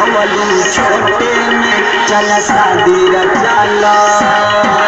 छोटे में चल शादी रचा लो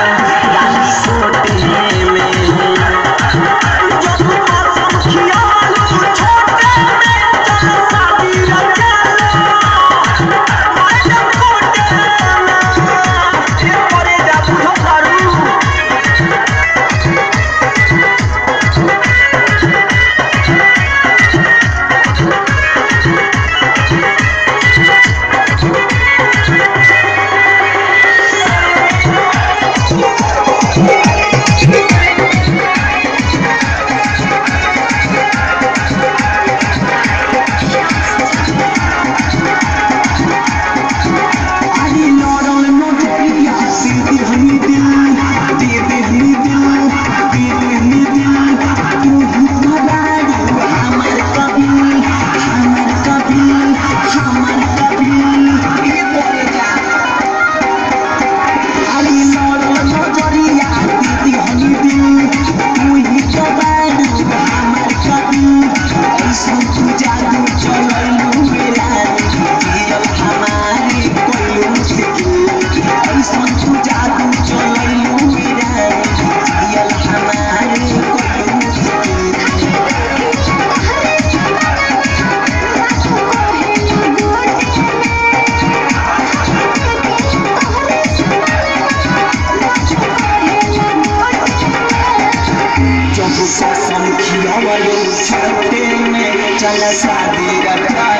আমার ছাড়তে মে চলা সাদি রাখা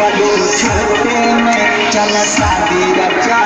मयूर छोटे में चल शादी रचा